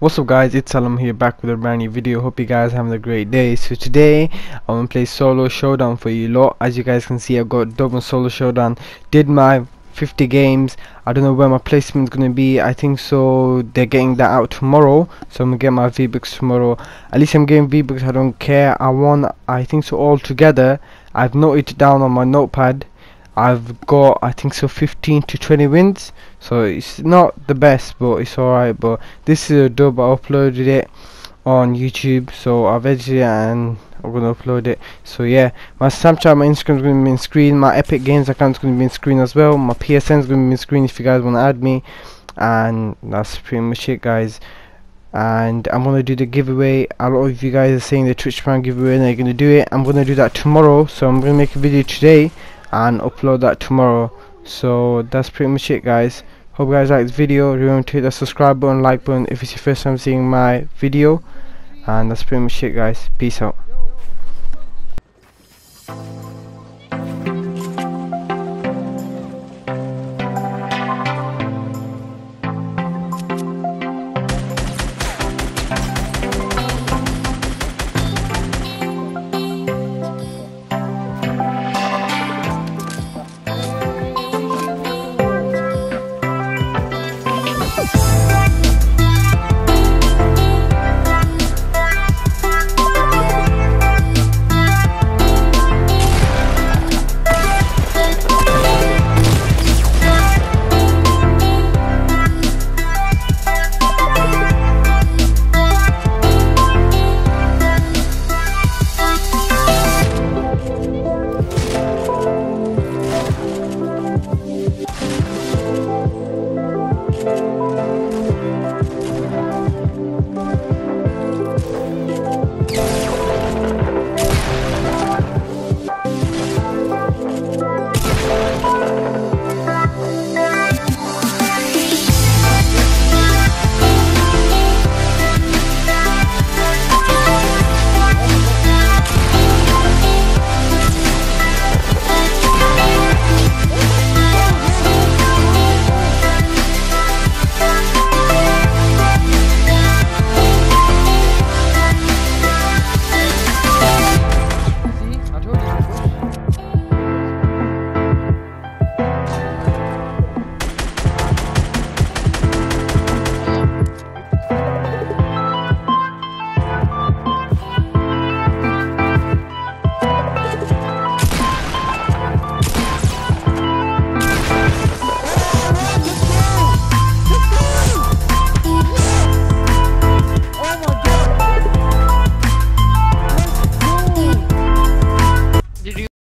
What's up guys, it's Alom here back with a brand new video. Hope you guys having a great day. So today I'm gonna play solo showdown for you lot. As you guys can see I've got double solo showdown. Did my 50 games. I don't know where my placement is gonna be. I think so they're getting that out tomorrow. So I'm gonna get my V-Bucks tomorrow. At least I'm getting V-Bucks, I don't care. I won I think so all together. I've noted it down on my notepad I've got I think so 15 to 20 wins. So it's not the best but it's alright but this is a dub. I uploaded it on YouTube so I've edited it and I'm gonna upload it. So yeah my Snapchat my Instagram is gonna be in screen my Epic Games account is gonna be in screen as well my PSN is gonna be in screen if you guys wanna add me. And that's pretty much it guys. And I'm gonna do the giveaway. A lot of you guys are saying the Twitch Prime giveaway and they're gonna do it. I'm gonna do that tomorrow so I'm gonna make a video today and upload that tomorrow. So that's pretty much it guys. Hope you guys like this video. Remember to hit the subscribe button like button if it's your first time seeing my video. And that's pretty much it guys. Peace out